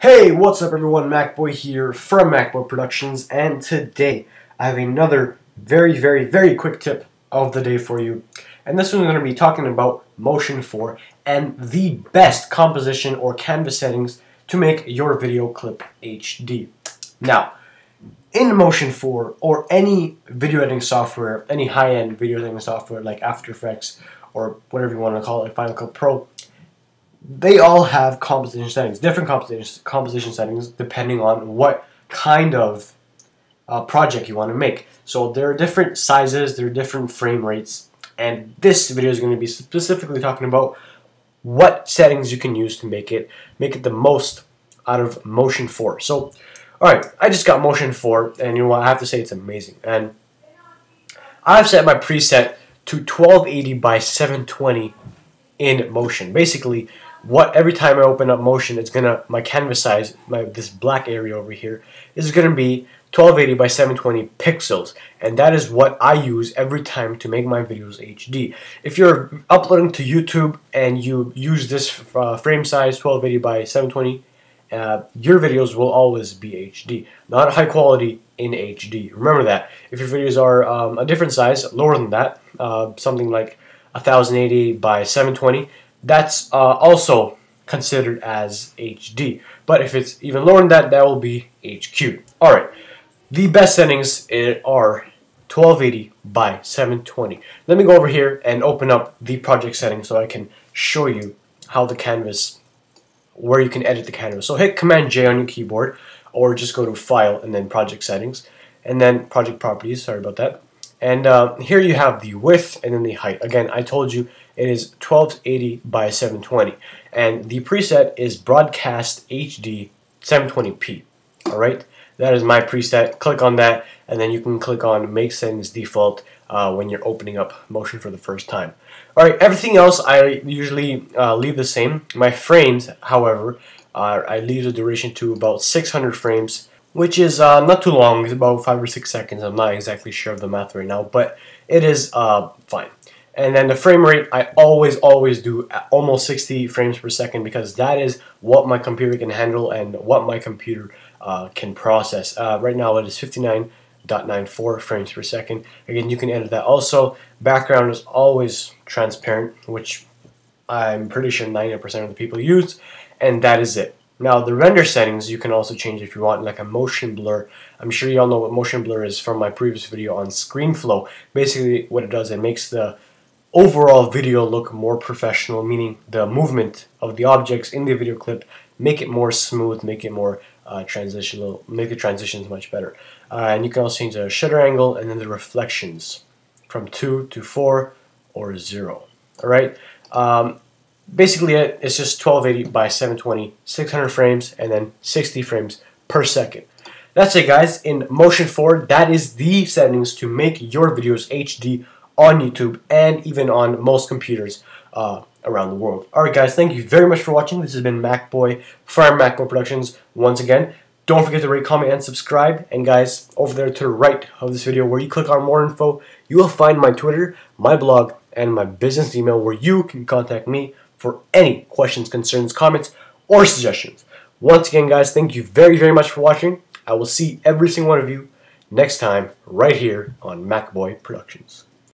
Hey, what's up everyone? MacBoy here from MacBoy Productions, and today I have another very, very, very quick tip of the day for you. And this one's going to be talking about Motion 4 and the best composition or canvas settings to make your video clip HD. Now, in Motion 4 or any video editing software, any high-end video editing software like After Effects or whatever you want to call it, Final Cut Pro, they all have composition settings, different composition, composition settings depending on what kind of uh, project you want to make. So there are different sizes, there are different frame rates, and this video is going to be specifically talking about what settings you can use to make it make it the most out of Motion 4. So, all right, I just got Motion 4, and you know what? I have to say it's amazing. And I've set my preset to 1280 by 720 in Motion. Basically, what every time I open up Motion, it's gonna my canvas size, my this black area over here, is gonna be 1280 by 720 pixels, and that is what I use every time to make my videos HD. If you're uploading to YouTube and you use this uh, frame size 1280 by 720, uh, your videos will always be HD, not high quality in HD. Remember that. If your videos are um, a different size, lower than that, uh, something like 1080 by 720, that's uh, also considered as HD. But if it's even lower than that, that will be HQ. Alright, the best settings are 1280 by 720. Let me go over here and open up the project settings so I can show you how the canvas, where you can edit the canvas. So hit Command J on your keyboard or just go to File and then Project Settings and then Project Properties, sorry about that. And uh, here you have the width and then the height. Again, I told you it is 1280 by 720. And the preset is Broadcast HD 720p. Alright, that is my preset. Click on that and then you can click on Make Settings Default uh, when you're opening up Motion for the first time. Alright, everything else I usually uh, leave the same. My frames, however, uh, I leave the duration to about 600 frames which is uh, not too long. It's about five or six seconds. I'm not exactly sure of the math right now, but it is uh, fine. And then the frame rate, I always, always do almost 60 frames per second because that is what my computer can handle and what my computer uh, can process. Uh, right now it is 59.94 frames per second. Again, you can edit that. Also, background is always transparent, which I'm pretty sure 90% of the people use, and that is it. Now the render settings you can also change if you want like a motion blur. I'm sure you all know what motion blur is from my previous video on ScreenFlow. Basically what it does, it makes the overall video look more professional, meaning the movement of the objects in the video clip, make it more smooth, make it more uh, transitional, make the transitions much better. Uh, and you can also change the shutter angle and then the reflections from 2 to 4 or 0. Alright? Um, basically it, it's just 1280 by 720, 600 frames, and then 60 frames per second. That's it guys, in Motion 4, that is the settings to make your videos HD on YouTube and even on most computers uh, around the world. Alright guys, thank you very much for watching. This has been MacBoy from MacBoy Productions once again. Don't forget to rate, comment, and subscribe. And guys, over there to the right of this video where you click on more info, you will find my Twitter, my blog, and my business email where you can contact me for any questions, concerns, comments, or suggestions. Once again, guys, thank you very, very much for watching. I will see every single one of you next time right here on MacBoy Productions.